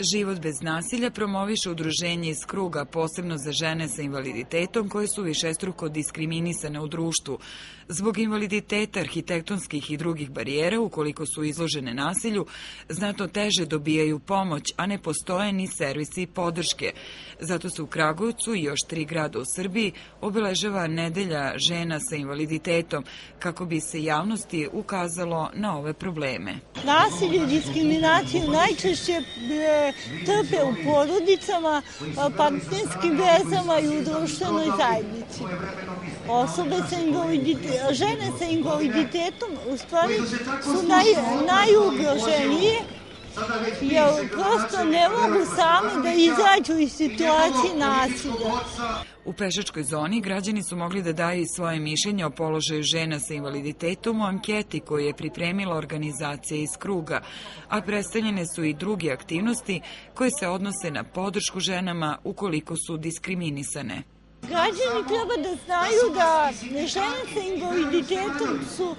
Život bez nasilja promoviše udruženje iz kruga, posebno za žene sa invaliditetom koje su višestruko diskriminisane u društvu. Zbog invaliditeta, arhitektonskih i drugih barijera, ukoliko su izložene nasilju, znatno teže dobijaju pomoć, a ne postoje ni servisi podrške. Zato se u Kragujevcu i još tri grada u Srbiji obeležava nedelja žena sa invaliditetom, kako bi se javnosti ukazalo na ove probleme. Nasilje i diskriminaciju najčešće trpe u porodicama, partnerskim vezama i u društvenoj zajednici. Osobe sa invaliditetom, žene sa invaliditetom u stvari su naj, najugroženije jer prosto ne mogu same da izađu iz situacije nasilja. U pešačkoj zoni građani su mogli da daju svoje mišljenje o položaju žena sa invaliditetom u anketi koju je pripremila organizacija iz kruga, a predstavljene su i druge aktivnosti koje se odnose na podršku ženama ukoliko su diskriminisane. Građani treba da znaju da žene sa invaliditetom su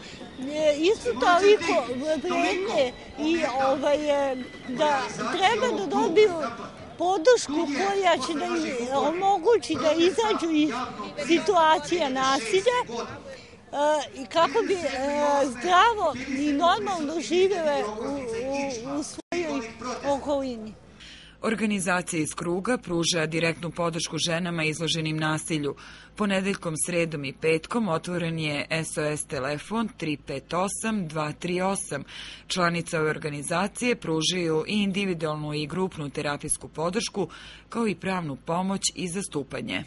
e, isto toliko vredne i ovaj, e, da treba da dobiju podršku koja će da im omogući da izađu iz situacija nasilja e, i kako bi zdravo i normalno živele u, u, u svojoj okolini. Organizacija iz kruga pruža direktnu podršku ženama izloženim nasilju. Ponedeljkom, sredom i petkom otvoren je SOS telefon 358-238. Članice ove organizacije pružaju i individualnu i grupnu terapijsku podršku, kao i pravnu pomoć i zastupanje.